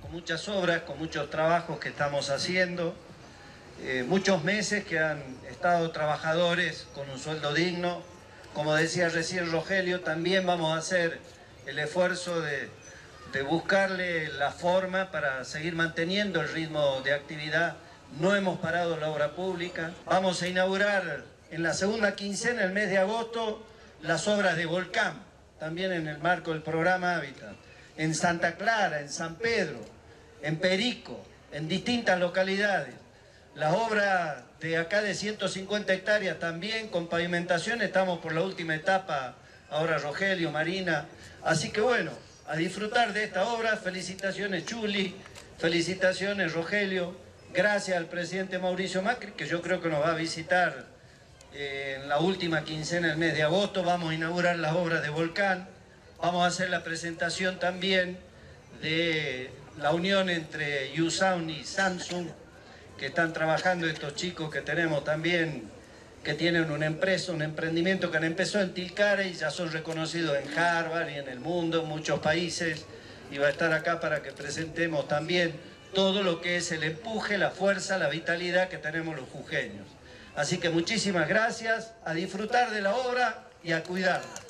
con muchas obras, con muchos trabajos que estamos haciendo, eh, muchos meses que han estado trabajadores con un sueldo digno. Como decía recién Rogelio, también vamos a hacer el esfuerzo de, de buscarle la forma para seguir manteniendo el ritmo de actividad. No hemos parado la obra pública. Vamos a inaugurar en la segunda quincena, el mes de agosto, las obras de Volcán, también en el marco del programa Hábitat en Santa Clara, en San Pedro, en Perico, en distintas localidades. Las obras de acá de 150 hectáreas también con pavimentación, estamos por la última etapa, ahora Rogelio, Marina. Así que bueno, a disfrutar de esta obra, felicitaciones Chuli, felicitaciones Rogelio, gracias al presidente Mauricio Macri, que yo creo que nos va a visitar eh, en la última quincena del mes de agosto, vamos a inaugurar las obras de Volcán. Vamos a hacer la presentación también de la unión entre Yusound y Samsung, que están trabajando estos chicos que tenemos también, que tienen una empresa, un emprendimiento que empezado en Tilcara y ya son reconocidos en Harvard y en el mundo, en muchos países, y va a estar acá para que presentemos también todo lo que es el empuje, la fuerza, la vitalidad que tenemos los jujeños. Así que muchísimas gracias, a disfrutar de la obra y a cuidarla.